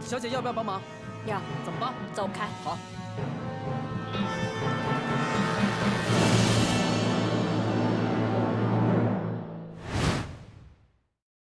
小姐要不要帮忙？要怎么帮走开。好。